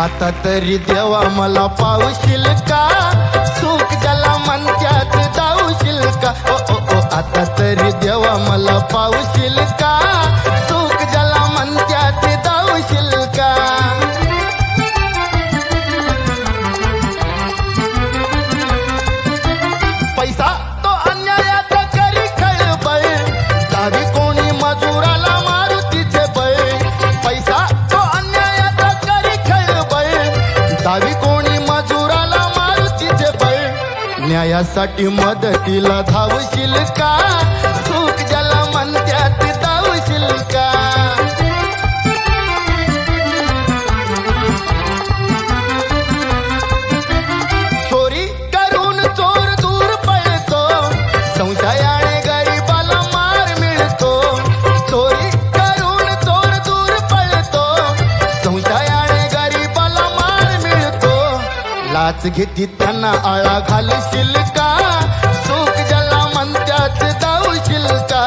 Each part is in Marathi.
आता तरी देवा मला पावशील का? सुख ज्याला म्हणत्यात जाऊशील का? ओ ओ ओ आता तरी देवा मला पावशील का? बळ मदतीला धावशील का? लाच घेती त्यांना आळा घालशील का? सुख ज्याला म्हणत्याच जाऊशील का?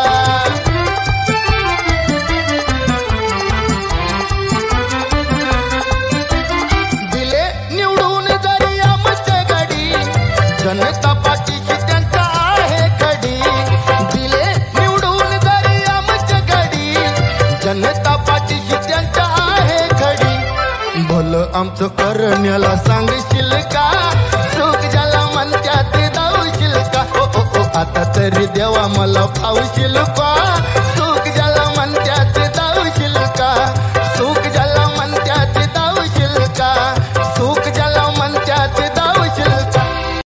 दिले निवडून जरी आमच्या गाडी जनता पाठीशी त्यांचा आहे कडी दिले निवडून जरी आमच्या गाडी जनता पाठीशी त्यांचा आहे खडी. भलं आमचं करण्याला सांगशील आता तरी देवा मला फावशील पा